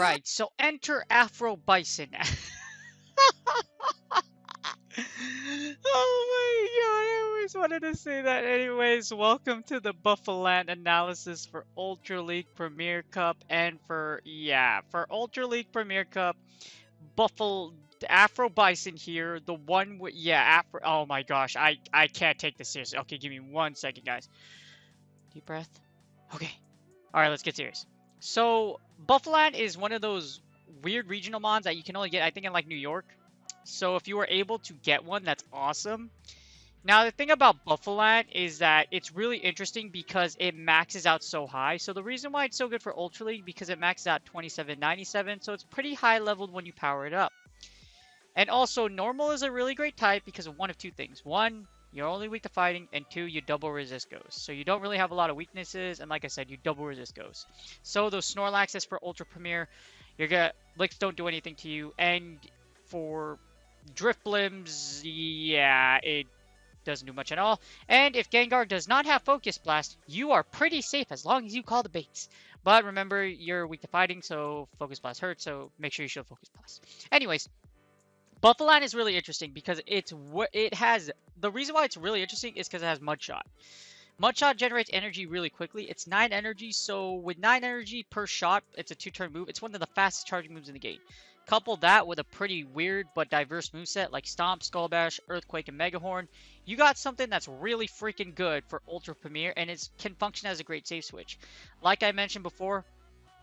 Alright, so enter Afro Bison. oh my god, I always wanted to say that. Anyways, welcome to the Bouffalant analysis for Ultra League Premier Cup and for, yeah, for Ultra League Premier Cup, Buffalo, Afro Bison here, the one with, yeah, Afro, oh my gosh, I, I can't take this seriously. Okay, give me one second, guys. Deep breath. Okay. Alright, let's get serious. So, Bouffalant is one of those weird regional mons that you can only get, I think, in like New York. So if you were able to get one, that's awesome. Now, the thing about Bouffalant is that it's really interesting because it maxes out so high. So the reason why it's so good for Ultra League, because it maxes out 2797, so it's pretty high leveled when you power it up. And also, Normal is a really great type because of one of two things. One, you're only weak to fighting, and two, you double resist ghosts. So you don't really have a lot of weaknesses, and like I said, you double resist ghosts. So those Snorlaxes for Ultra Premier, you're gonna Licks don't do anything to you, and for Drift Drifblims, yeah, it doesn't do much at all. And if Gengar does not have Focus Blast, you are pretty safe as long as you call the baits. But remember, you're weak to fighting, so Focus Blast hurts, so make sure you show Focus Blast. Anyways, Bouffalant is really interesting because it's it has the reason why it's really interesting is because it has Mudshot. Mudshot generates energy really quickly. It's 9 energy, so with 9 energy per shot, it's a 2-turn move. It's one of the fastest charging moves in the game. Couple that with a pretty weird but diverse moveset like Stomp, Skull Bash, Earthquake, and Megahorn, you got something that's really freaking good for Ultra Premier and it can function as a great save switch. Like I mentioned before,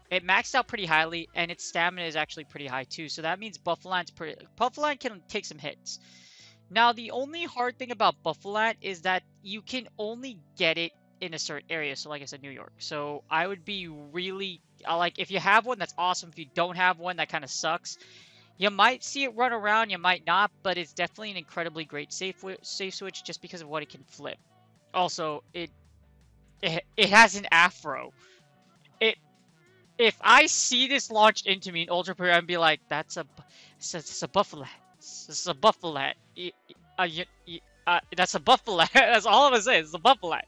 it maxed out pretty highly and its stamina is actually pretty high too. So that means Bouffalant's pretty Bouffalant can take some hits. Now the only hard thing about Bouffalant is that you can only get it in a certain area. So like I said, New York. So I would be really like if you have one, that's awesome. If you don't have one, that kind of sucks. You might see it run around, you might not, but it's definitely an incredibly great safe safe switch just because of what it can flip. Also, it it, it has an afro. If I see this launched into me in Ultra Pro, I'd be like, that's a it's a, it's a Bouffalant. It's a Bouffalant. Uh, uh, that's a Bouffalant. that's all I'm gonna say. It's a Bouffalant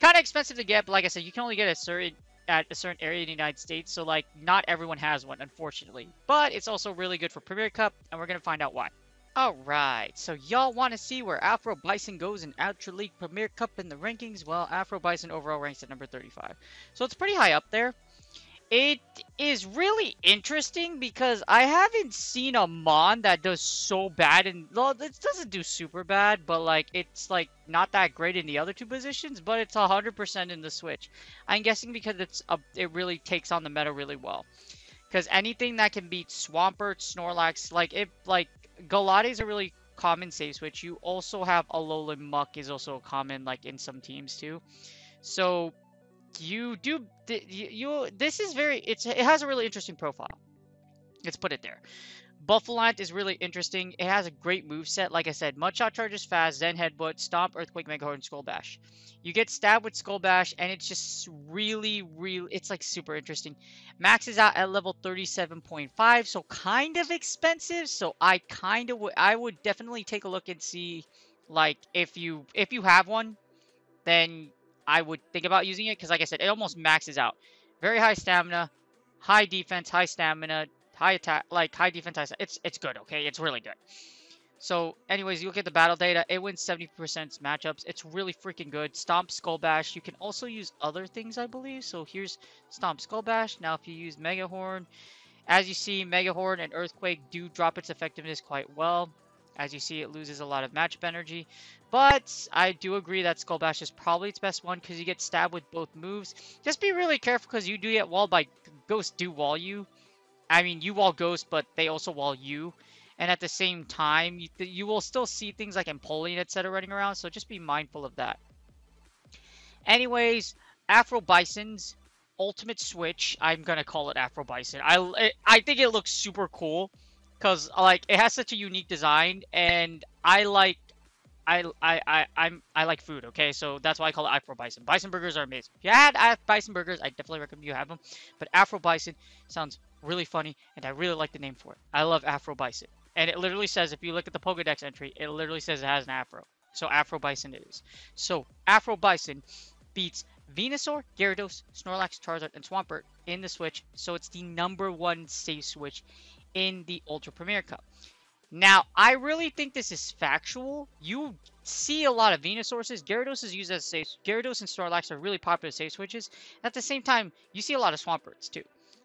kind of expensive to get, but like I said, you can only get a certain at a certain area in the United States, so like not everyone has one, unfortunately. But it's also really good for Premier Cup, and we're gonna find out why. Alright, so y'all want to see where Afro Bison goes in Ultra League Premier Cup in the rankings? Well, Afro Bison overall ranks at number 35. So it's pretty high up there. It is really interesting because I haven't seen a Mon that does so bad and well, it doesn't do super bad, but like it's like not that great in the other two positions, but it's 100% in the Switch. I'm guessing because it's a, it really takes on the meta really well. Because anything that can beat Swampert, Snorlax, like it like Gallade is a really common save switch. You also have Alolan Muk is also a common like in some teams too. So you do you this is very it's it has a really interesting profile. Let's put it there. Bouffalant is really interesting. It has a great move set. Like I said, Mudshot charges fast, Zen Headbutt, Stomp, Earthquake, Megahorn, Skull Bash. You get stabbed with Skull Bash, and it's just really, really, it's like super interesting. Maxes out at level 37.5, so kind of expensive. So I kind of would, I would definitely take a look and see, like, if you, if you have one, then I would think about using it because, like I said, it almost maxes out. Very high stamina, high defense, high stamina, high attack, like high defense. High, it's it's good. Okay, it's really good. So, anyways, you look at the battle data. It wins 70% matchups. It's really freaking good. Stomp, Skull Bash. You can also use other things, I believe. So here's Stomp, Skull Bash. Now, if you use Mega Horn, as you see, Mega Horn and Earthquake do drop its effectiveness quite well. As you see, it loses a lot of matchup energy. But I do agree that Skull Bash is probably its best one because you get stabbed with both moves. Just be really careful because you do get walled by Ghosts do wall you. I mean, you wall Ghost, but they also wall you. And at the same time, you, you will still see things like Empoleon, etc. running around, so just be mindful of that. Anyways, Afro Bison's Ultimate Switch, I'm going to call it Afro Bison. I, I think it looks super cool because like it has such a unique design and I like I, I, I, I'm, I like food, okay? So that's why I call it Afro Bison. Bison burgers are amazing. If you had Bison burgers, I definitely recommend you have them. But Afro Bison sounds really funny, and I really like the name for it. I love Afro Bison. And it literally says, if you look at the Pokedex entry, it literally says it has an Afro. So Afro Bison it is. So Afro Bison beats Venusaur, Gyarados, Snorlax, Charizard, and Swampert in the Switch, so it's the number one safe Switch in the Ultra Premier Cup. Now, I really think this is factual. You see a lot of Venusaurs. Gyarados is used as a safe. Gyarados and Snorlax are really popular safe switches. At the same time, you see a lot of Swamperts too.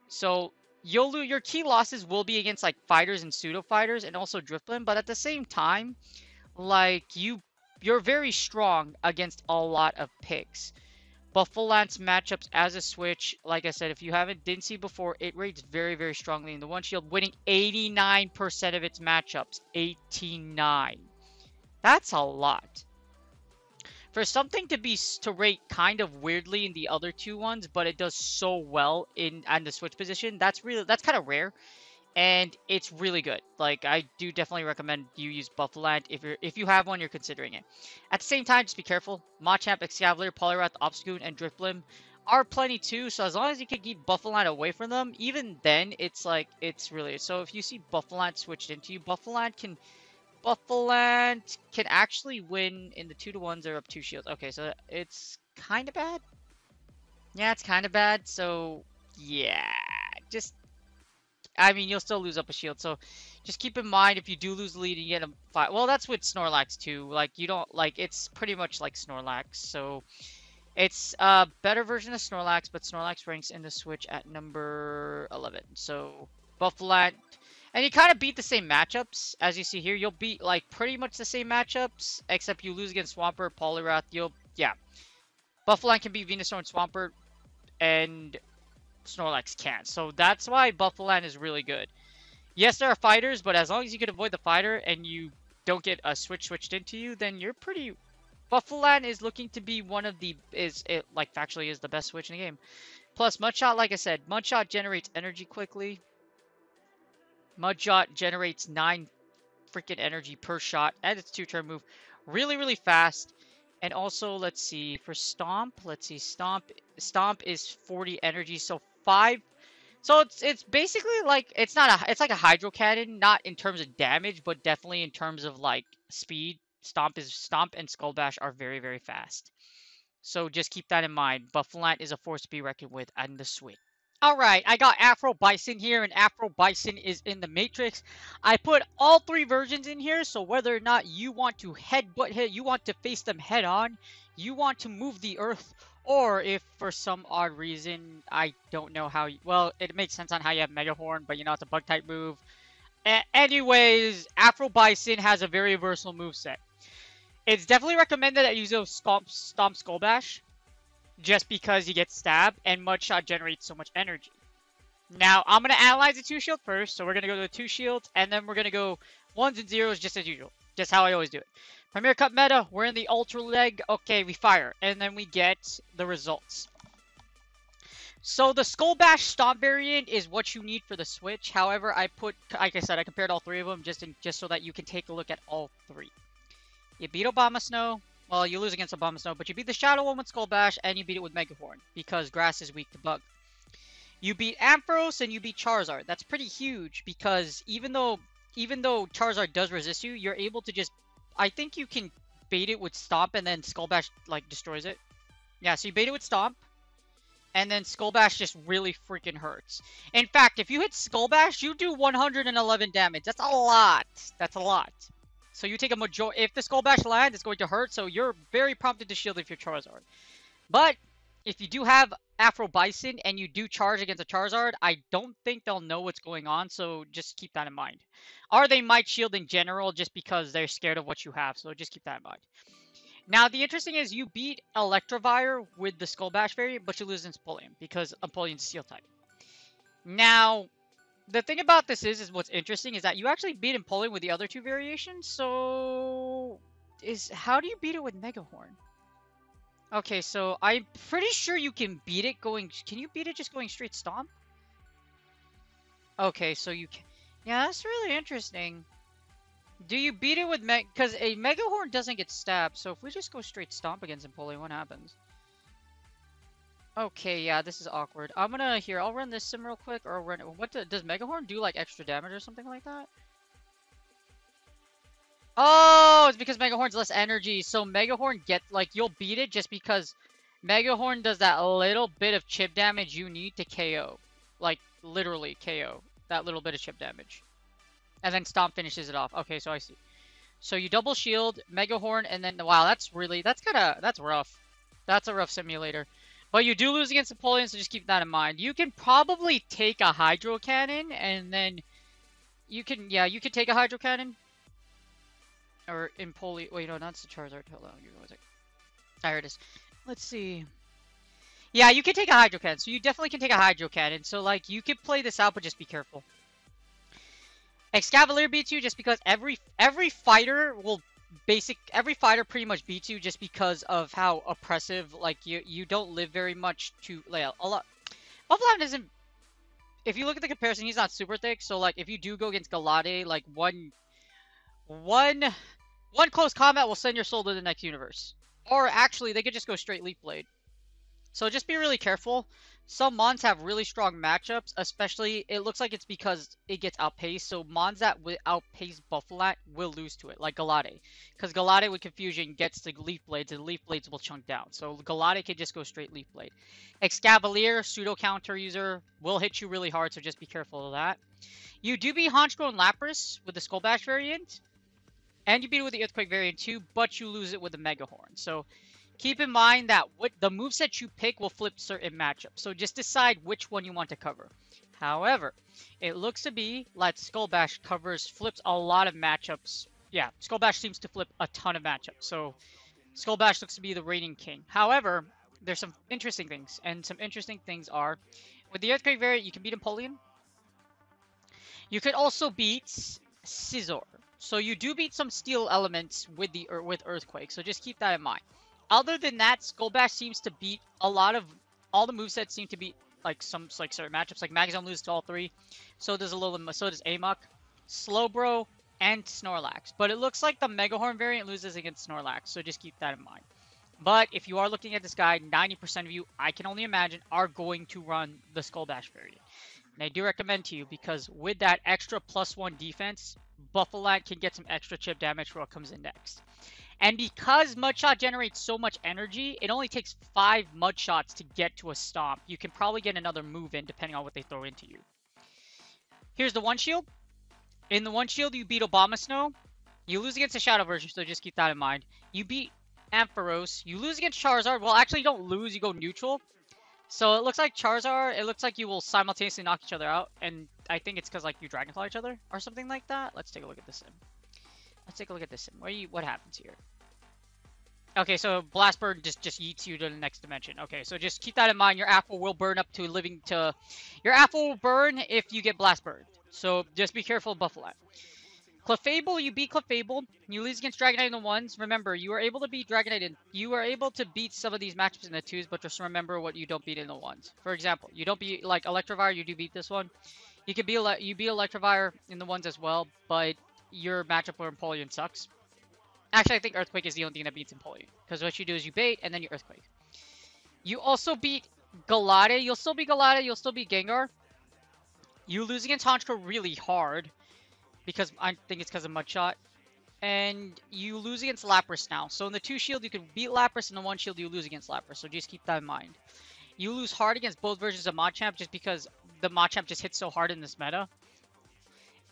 So you'll your key losses will be against like fighters and pseudo fighters and also Drifblim, but at the same time, like you you're very strong against a lot of picks. Bouffalant's matchups as a switch, like I said, if you haven't didn't see before, it rates very, very strongly in the one shield, winning 89% of its matchups. 89. That's a lot. For something to be to rate kind of weirdly in the other two ones, but it does so well in and the switch position, that's really that's kind of rare and it's really good. Like I do definitely recommend you use Buffalo if you're if you have one, you're considering it. At the same time, just be careful. Machamp, Escavalier, Poliwrath, Obstagoon, and Drifblim are plenty too. So as long as you can keep Buffalo away from them, even then it's like it's really so. If you see Buffalo switched into you, Buffalo can Buffalo can actually win in the two to ones or up two shields. Okay, so it's kind of bad. Yeah, it's kind of bad. So yeah, just I mean, you'll still lose up a shield. So just keep in mind if you do lose the lead and you get a fight. Well, that's with Snorlax too. Like you don't like it's pretty much like Snorlax. So it's a better version of Snorlax, but Snorlax ranks in the Switch at number 11. So Buffalo, and you kind of beat the same matchups as you see here. You'll beat like pretty much the same matchups, except you lose against Swampert, Poliwrath. You'll yeah, Buffalo can beat Venusaur and Swampert, and Snorlax can't. So that's why Bouffalant is really good. Yes, there are fighters, but as long as you can avoid the fighter and you don't get a switch switched into you, then you're pretty... Bouffalant is looking to be one of the... is it like factually is the best switch in the game. Plus, Mudshot, like I said, Mudshot generates energy quickly. Mudshot generates 9 freaking energy per shot, and its two-turn move really, really fast. And also, let's see, for Stomp, let's see, Stomp, Stomp is 40 energy, so five. So it's it's basically like it's not a it's like a hydro cannon, not in terms of damage, but definitely in terms of like speed. Stomp is Stomp and Skull Bash are very very fast. So just keep that in mind. Buffalo is a force to be reckoned with and the Switch. Alright, I got Afro Bison here, and Afro Bison is in the Matrix. I put all three versions in here, so whether or not you want to headbutt hit, you want to face them head on, you want to move the earth, or if for some odd reason, I don't know how, you, well, it makes sense on how you have Mega Horn, but you know, it's a bug type move. A anyways, Afro Bison has a very versatile move set. It's definitely recommended that you use Stomp, Stomp Skull Bash, just because you get stabbed, and Mud Shot generates so much energy. Now, I'm going to analyze the two shield first, so we're going to go to the two shields, and then we're going to go ones and zeros just as usual. Just how I always do it. Premier Cup meta, we're in the Ultra Leg. Okay, we fire. And then we get the results. So the Skull Bash Stomp variant is what you need for the Switch. However, I put, like I said, I compared all three of them just in, just so that you can take a look at all three. You beat Abomasnow. Well, you lose against Abomasnow, but you beat the Shadow one with Skull Bash, and you beat it with Mega Horn, because Grass is weak to Bug. You beat Ampharos, and you beat Charizard. That's pretty huge, because even though even though Charizard does resist you, you're able to just I think you can bait it with Stomp and then Skull Bash, like, destroys it. Yeah, so you bait it with Stomp, and then Skull Bash just really freaking hurts. In fact, if you hit Skull Bash, you do 111 damage. That's a lot. That's a lot. So you take a major- if the Skull Bash lands, it's going to hurt, so you're very prompted to shield if you're Charizard. But, if you do have Afro Bison and you do charge against a Charizard, I don't think they'll know what's going on, so just keep that in mind. Or they might shield in general just because they're scared of what you have, so just keep that in mind. Now, the interesting is you beat Electivire with the Skull Bash variant, but you lose Empoleon because Empoleon's Steel type. Now, the thing about this is, is what's interesting is that you actually beat Empoleon with the other two variations, so... is How do you beat it with Mega Horn? Okay, so I'm pretty sure you can beat it going... Can you beat it just going straight stomp? Okay, so you can... Yeah, that's really interesting. Do you beat it with Meg... Because a Mega Horn doesn't get stabbed, so if we just go straight stomp against Empoleon, what happens? Okay, yeah, this is awkward. I'm gonna... Here, I'll run this sim real quick, or I'll run... What do, does Mega Horn do, like, extra damage or something like that? Oh, it's because Mega Horn's less energy. So Mega Horn get like you'll beat it just because Megahorn does that little bit of chip damage you need to KO. Like, literally KO. That little bit of chip damage. And then Stomp finishes it off. Okay, so I see. So you double shield, Megahorn, and then, wow, that's really, that's kind of, that's rough. That's a rough simulator. But you do lose against Empoleon, so just keep that in mind. You can probably take a Hydro Cannon, and then you can, yeah, you can take a Hydro Cannon. Or Empoleon, wait, no, not the Charizard. Hold on, give me one second. There it is. Let's see. Yeah, you can take a Hydro Cannon, so you definitely can take a Hydro Cannon. So, like, you can play this out, but just be careful. Escavalier beats you just because every every fighter will basic every fighter pretty much beats you just because of how oppressive like you you don't live very much to like a lot Buffalo isn't if you look at the comparison he's not super thick so like if you do go against Gallade like one one one close combat will send your soul to the next universe or actually they could just go straight leaf blade so just be really careful some Mons have really strong matchups, especially it looks like it's because it gets outpaced. So Mons that will outpace Buffalo will lose to it, like Gallade. Because Gallade with Confusion gets the Leaf Blades, and Leaf Blades will chunk down. So Gallade can just go straight Leaf Blade. Escavalier, pseudo counter user, will hit you really hard, so just be careful of that. You do be Honchkrow and Lapras with the Skull Bash variant. And you beat it with the Earthquake variant too, but you lose it with the Mega Horn. So Keep in mind that what the moveset you pick will flip certain matchups, so just decide which one you want to cover. However, it looks to be like Skull Bash covers flips a lot of matchups. Yeah, Skull Bash seems to flip a ton of matchups, so Skull Bash looks to be the reigning king. However, there's some interesting things, and some interesting things are, with the Earthquake variant, you can beat Empoleon. You could also beat Scizor. So you do beat some steel elements with the er, with Earthquake, so just keep that in mind. Other than that, Skull Bash seems to beat a lot of all the movesets seem to beat like some like certain matchups. Like Magnezone loses to all three. So does a little so does Amok, Slowbro, and Snorlax. But it looks like the Megahorn variant loses against Snorlax, so just keep that in mind. But if you are looking at this guy, 90% of you, I can only imagine, are going to run the Skull Bash variant. And I do recommend to you because with that extra plus one defense, Buffalo can get some extra chip damage for what comes in next. And because Mudshot generates so much energy, it only takes five Mudshots to get to a Stomp. You can probably get another move in depending on what they throw into you. Here's the one shield. In the one shield, you beat Abomasnow. You lose against the Shadow version, so just keep that in mind. You beat Ampharos. You lose against Charizard. Well, actually, you don't lose. You go neutral. So it looks like Charizard, it looks like you will simultaneously knock each other out. And I think it's because like you Dragonfly each other or something like that. Let's take a look at this sim. Let's take a look at this sim. You, what happens here? Okay, so Blast Burn just just yeets you to the next dimension. Okay, so just keep that in mind. Your apple will burn up to living to... Your apple will burn if you get Blast Burned. So just be careful of Buffalo. Clefable, you beat Clefable. You lose against Dragonite in the ones. Remember, you are able to beat Dragonite in... You are able to beat some of these matchups in the twos, but just remember what you don't beat in the ones. For example, you don't beat, like, Electivire, you do beat this one. You could be you beat Electivire in the ones as well, but your matchup with Empoleon sucks. Actually, I think Earthquake is the only thing that beats Empoleon. Because what you do is you bait, and then you Earthquake. You also beat Gallade. You'll still be Gallade. You'll still be Gengar. You lose against Honchkrow really hard. Because I think it's because of Mudshot. And you lose against Lapras now. So in the two shield, you can beat Lapras. In the one shield, you lose against Lapras. So just keep that in mind. You lose hard against both versions of Machamp just because the Machamp just hits so hard in this meta.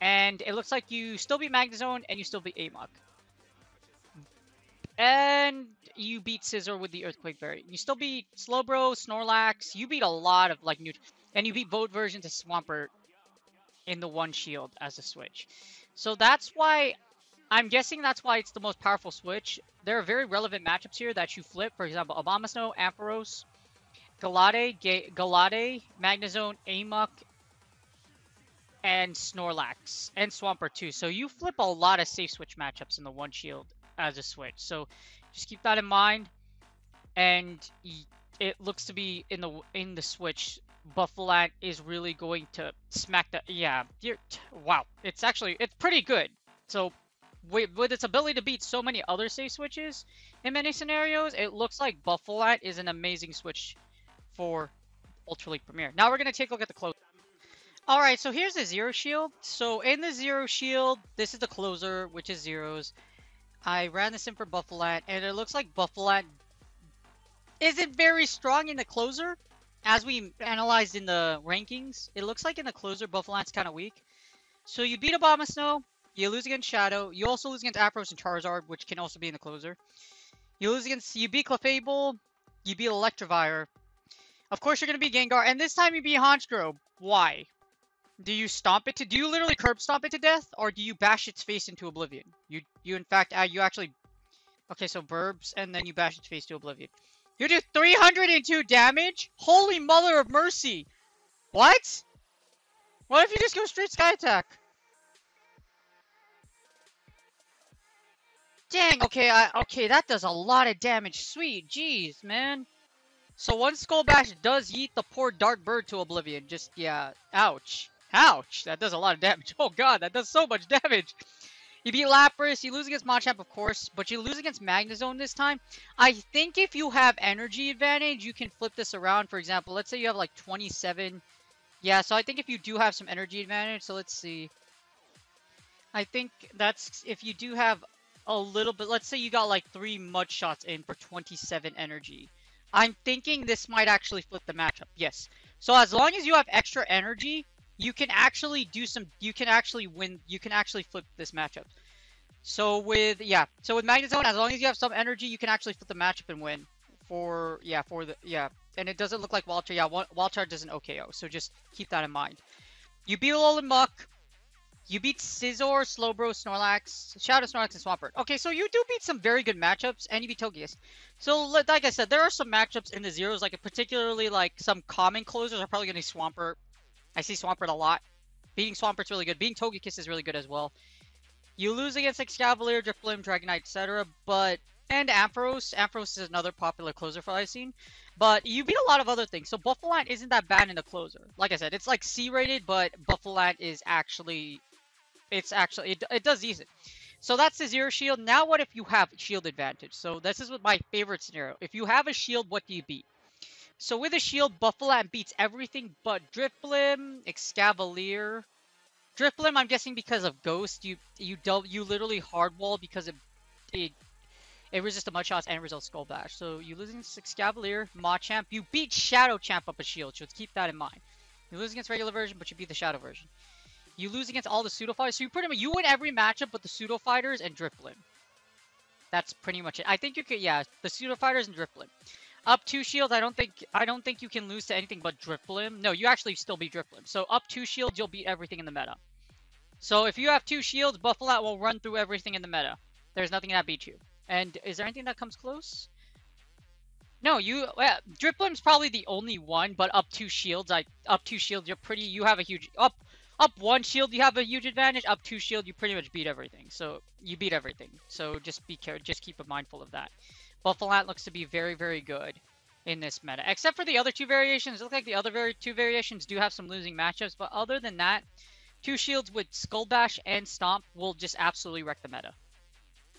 And it looks like you still beat Magnezone and you still beat Amok. And you beat Scizor with the Earthquake variant. You still beat Slowbro, Snorlax. You beat a lot of like new, and you beat both versions of Swampert in the one shield as a switch. So that's why I'm guessing that's why it's the most powerful switch. There are very relevant matchups here that you flip. For example, Abomasnow, Ampharos, Gallade, Ga Gallade, Magnezone, Amok, and Snorlax, and Swampert too. So you flip a lot of safe switch matchups in the one shield as a switch. So just keep that in mind. And it looks to be in the in the switch. Buffalo is really going to smack the yeah. wow, it's actually it's pretty good. So with, with its ability to beat so many other safe switches in many scenarios, it looks like Buffalo is an amazing switch for Ultra League Premier. Now we're gonna take a look at the close. Alright, so here's the Zero Shield. So in the Zero Shield, this is the closer, which is zeros. I ran this in for Buffalo, and it looks like Buffalo isn't very strong in the closer. As we analyzed in the rankings, it looks like in the closer, Bouffalant's kind of weak. So you beat Abomasnow, you lose against Shadow, you also lose against Ampharos and Charizard, which can also be in the closer. You lose against, you beat Clefable, you beat Electivire. Of course, you're going to beat Gengar, and this time you beat Honchkrow. Why? Do you stomp it to, do you literally curb stomp it to death, or do you bash its face into oblivion? You, you in fact, uh, you actually, okay, so Burbs, and then you bash its face to oblivion. You do 302 damage? Holy mother of mercy! What? What if you just go straight sky attack? Dang, okay, I, okay, that does a lot of damage. Sweet, jeez, man. So one Skull Bash does yeet the poor Dark Bird to oblivion. Just, yeah, ouch. Ouch, that does a lot of damage. Oh god, that does so much damage. You beat Lapras, you lose against Machamp, of course, but you lose against Magnezone this time. I think if you have energy advantage, you can flip this around. For example, let's say you have like 27. Yeah, so I think if you do have some energy advantage, so let's see. I think that's if you do have a little bit. Let's say you got like three mud shots in for 27 energy. I'm thinking this might actually flip the matchup. Yes. So as long as you have extra energy, you can actually do some. You can actually win. You can actually flip this matchup. So with yeah, so with Magnezone, as long as you have some energy, you can actually flip the matchup and win. For yeah, for the yeah, and it doesn't look like Walter. Yeah, Walter doesn't OKO. So just keep that in mind. You beat Muk. You beat Scizor, Slowbro, Snorlax, Shadow Snorlax, and Swampert. Okay, so you do beat some very good matchups, and you beat Togekiss. So, like I said, there are some matchups in the zeros, like particularly like some common closers are probably going to be Swampert. I see Swampert a lot. Beating Swampert's really good. Beating Togekiss is really good as well. You lose against Escavalier, Drifblim, Dragonite, etc. But and Ampharos. Ampharos is another popular closer for I've seen. But you beat a lot of other things. So Bouffalant isn't that bad in the closer. Like I said, it's like C rated, but Bouffalant is actually it's actually it, it does decent. So that's the zero shield. Now what if you have shield advantage? So this is what my favorite scenario. If you have a shield, what do you beat? So with a shield, Bouffalant beats everything but Drifblim, Escavalier. Drifblim, I'm guessing because of Ghost, you you do, you literally hardwall because it it it resists the mud shots and results skull bash. So you lose against Escavalier, Machamp. You beat Shadow Champ up a shield, so keep that in mind. You lose against regular version, but you beat the Shadow version. You lose against all the pseudo fighters. So you pretty much you win every matchup but the pseudo fighters and Drifblim. That's pretty much it. I think you could yeah, the pseudo fighters and Drifblim. Up two shields, I don't think I don't think you can lose to anything but Drifblim. No, you actually still beat Drifblim. So up two shields, you'll beat everything in the meta. So if you have two shields, Bouffalant will run through everything in the meta. There's nothing that beats you. And is there anything that comes close? No, you well, Drifblim's probably the only one, but up two shields, I up two shields, you're pretty you have a huge up up one shield, you have a huge advantage. Up two shield, you pretty much beat everything. So you beat everything. So just be careful. Just keep a mindful of that. Bouffalant looks to be very, very good in this meta. Except for the other two variations. It looks like the other very two variations do have some losing matchups. But other than that, two shields with Skull Bash and Stomp will just absolutely wreck the meta.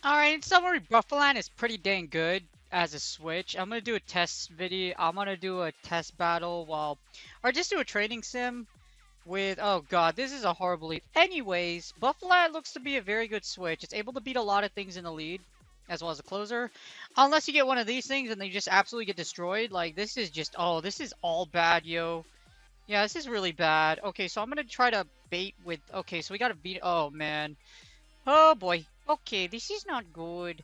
Alright, in summary, Bouffalant is pretty dang good as a switch. I'm going to do a test video. I'm going to do a test battle while... Or just do a training sim with, oh god, this is a horrible lead. Anyways, Bouffalant looks to be a very good switch. It's able to beat a lot of things in the lead, as well as a closer. Unless you get one of these things and they just absolutely get destroyed. Like, this is just, oh, this is all bad, yo. Yeah, this is really bad. Okay, so I'm gonna try to bait with, okay, so we gotta beat, oh man. Oh boy. Okay, this is not good.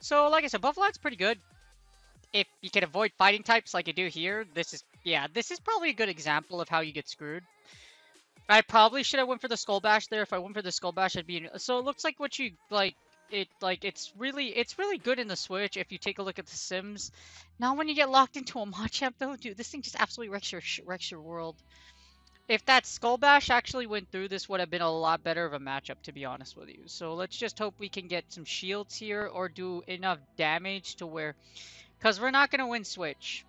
So, like I said, Bouffalant's pretty good. If you can avoid fighting types like you do here, this is, yeah, this is probably a good example of how you get screwed. I probably should have went for the Skull Bash there. If I went for the Skull Bash, I'd be... So it looks like what you, like, it, like, it's really, it's really good in the Switch if you take a look at the Sims. Now when you get locked into a Machamp, though, dude, this thing just absolutely wrecks your, wrecks your world. If that Skull Bash actually went through, this would have been a lot better of a matchup, to be honest with you. So let's just hope we can get some shields here or do enough damage to where... Because we're not going to win Switch.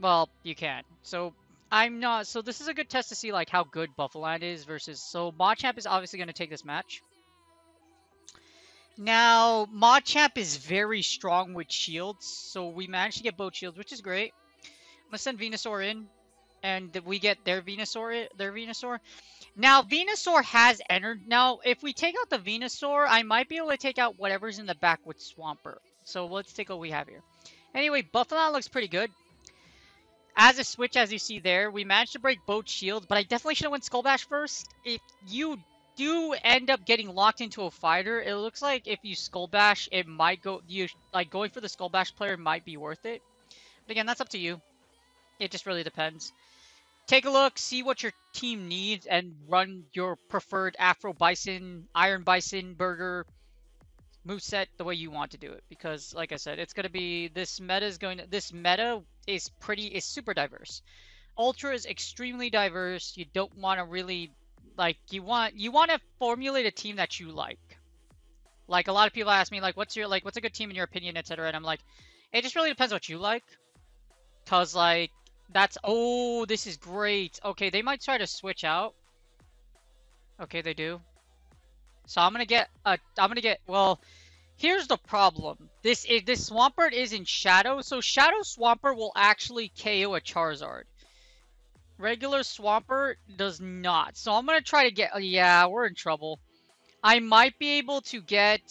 Well, you can. So I'm not. So this is a good test to see like how good Bouffalant is versus. So Machamp is obviously going to take this match. Now Machamp is very strong with shields, so we managed to get both shields, which is great. I'm gonna send Venusaur in, and we get their Venusaur. Their Venusaur. Now Venusaur has entered. Now if we take out the Venusaur, I might be able to take out whatever's in the back with Swampert. So let's take what we have here. Anyway, Buffalo looks pretty good. As a switch, as you see there, we managed to break both shields, but I definitely should have went Skull Bash first. If you do end up getting locked into a fighter, it looks like if you Skull Bash, it might go, you like going for the Skull Bash player might be worth it. But again, that's up to you. It just really depends. Take a look, see what your team needs, and run your preferred Afro Bison, Iron Bison, Burger, move set the way you want to do it because like i said it's going to be this meta is going to this meta is pretty is super diverse ultra is extremely diverse you don't want to really like you want you want to formulate a team that you like like a lot of people ask me like what's your like what's a good team in your opinion etc and i'm like it just really depends what you like because like that's oh this is great okay they might try to switch out okay they do so I'm gonna get a. I'm gonna get. Well, here's the problem. This is this Swampert is in Shadow, so Shadow Swampert will actually KO a Charizard. Regular Swampert does not. So I'm gonna try to get. Oh, yeah, we're in trouble. I might be able to get.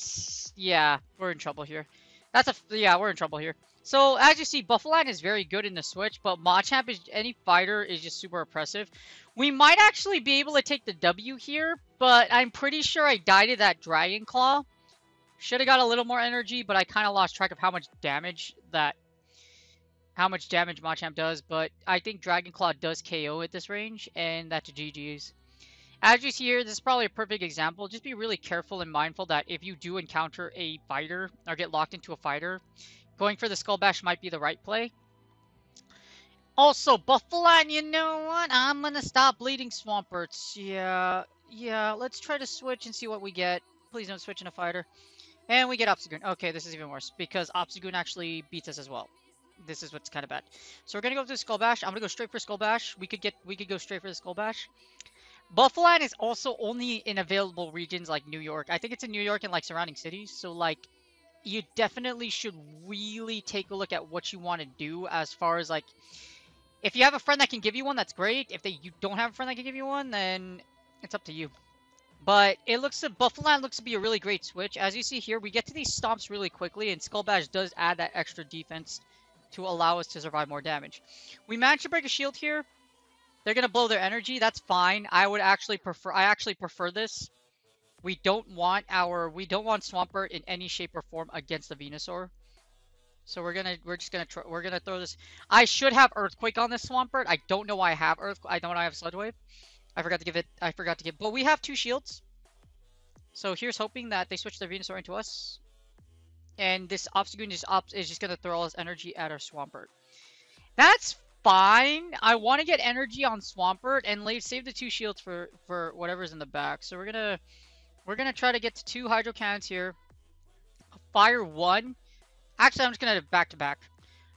Yeah, we're in trouble here. That's a. Yeah, we're in trouble here. So as you see, Buffalo is very good in the switch, but Machamp is any fighter is just super oppressive. We might actually be able to take the W here, but I'm pretty sure I died to that Dragon Claw. Should have got a little more energy, but I kind of lost track of how much damage that how much damage Machamp does, but I think Dragon Claw does KO at this range, and that's GG's. As you see here, this is probably a perfect example. Just be really careful and mindful that if you do encounter a fighter or get locked into a fighter, going for the Skull Bash might be the right play. Also, Bouffalant, you know what? I'm gonna stop bleeding Swamperts. Yeah, yeah, let's try to switch and see what we get. Please don't switch in a fighter. And we get Obstagoon. Okay, this is even worse, because Obstagoon actually beats us as well. This is what's kind of bad. So we're gonna go to Skull Bash. I'm gonna go straight for Skull Bash. We could get, we could go straight for the Skull Bash. Bouffalant is also only in available regions like New York. I think it's in New York and like surrounding cities. So like, you definitely should really take a look at what you want to do as far as like if you have a friend that can give you one, that's great. If they you don't have a friend that can give you one, then it's up to you. But it looks to Buffalo looks to be a really great switch. As you see here, we get to these stomps really quickly, and Skull Bash does add that extra defense to allow us to survive more damage. We managed to break a shield here. They're gonna blow their energy. That's fine. I would actually prefer. I actually prefer this. We don't want our. We don't want Swampert in any shape or form against the Venusaur. So we're gonna we're just gonna try, we're gonna throw this. I should have Earthquake on this Swampert. I don't know why I have Earth. I don't know I have Sludge Wave. I forgot to give it. I forgot to give. But we have two shields. So here's hoping that they switch their Venusaur into us. And this Obstagoon is, op is just gonna throw all his energy at our Swampert. That's fine. I want to get energy on Swampert and leave, save the two shields for for whatever's in the back. So we're gonna we're gonna try to get to two Hydro Cannons here. Fire one Actually, I'm just going to back to back.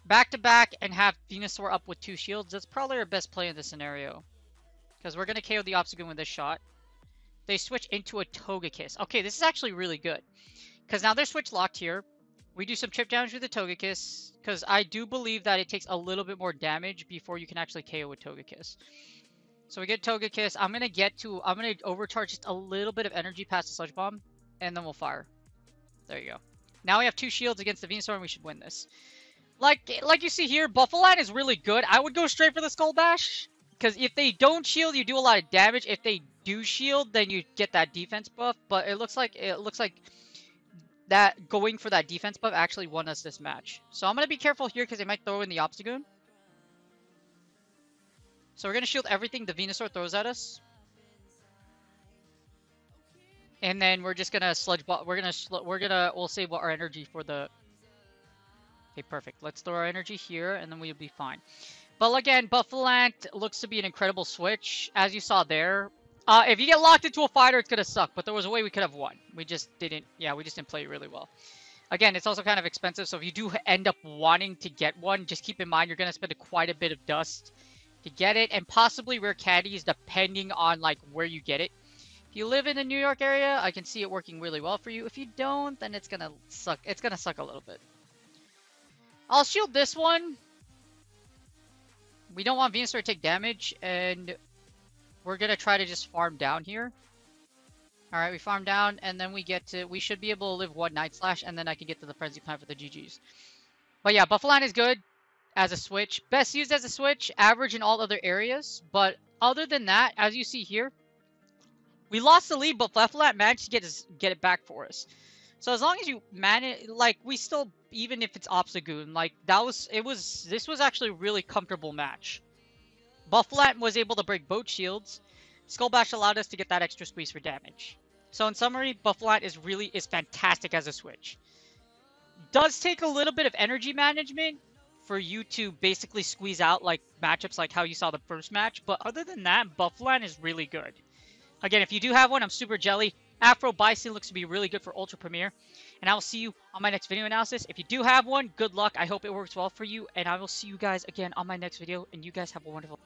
Back to back and have Venusaur up with two shields. That's probably our best play in this scenario. Because we're going to KO the Obstagoon with this shot. They switch into a Togekiss. Okay, this is actually really good. Because now they're switch locked here. We do some chip damage with the Togekiss. Because I do believe that it takes a little bit more damage before you can actually KO with Togekiss. So we get Togekiss. I'm going to get to... I'm going to overcharge just a little bit of energy past the Sludge Bomb. And then we'll fire. There you go. Now we have two shields against the Venusaur and we should win this. Like like you see here, Bouffalant is really good. I would go straight for the Skull Bash. Because if they don't shield, you do a lot of damage. If they do shield, then you get that defense buff. But it looks like it looks like that going for that defense buff actually won us this match. So I'm gonna be careful here because they might throw in the Obstagoon. So we're gonna shield everything the Venusaur throws at us. And then we're just gonna sludge ball. We're gonna we're gonna we'll save our energy for the. Okay, perfect. Let's throw our energy here, and then we'll be fine. But again, Bouffalant looks to be an incredible switch, as you saw there. Uh, if you get locked into a fighter, it's gonna suck. But there was a way we could have won. We just didn't. Yeah, we just didn't play really well. Again, it's also kind of expensive, so if you do end up wanting to get one, just keep in mind you're gonna spend quite a bit of dust to get it, and possibly rare caddies depending on like where you get it. If you live in the New York area, I can see it working really well for you. If you don't, then it's gonna suck. It's gonna suck a little bit. I'll shield this one. We don't want Venusaur to take damage, and we're gonna try to just farm down here. Alright, we farm down, and then we get to... We should be able to live one Night Slash, and then I can get to the Frenzy Plant for the GG's. But yeah, Bouffalant is good as a switch. Best used as a switch, average in all other areas. But other than that, as you see here, we lost the lead, but Bouffalant managed to get his, get it back for us. So as long as you manage, like we still, even if it's Obstagoon, like that was, it was, this was actually a really comfortable match. Bouffalant was able to break both shields. Skull Bash allowed us to get that extra squeeze for damage. So in summary, Bouffalant is really is fantastic as a switch. Does take a little bit of energy management for you to basically squeeze out like matchups like how you saw the first match, but other than that, Bouffalant is really good. Again, if you do have one, I'm super jelly. Afro Bison looks to be really good for Ultra Premier. And I will see you on my next video analysis. If you do have one, good luck. I hope it works well for you. And I will see you guys again on my next video. And you guys have a wonderful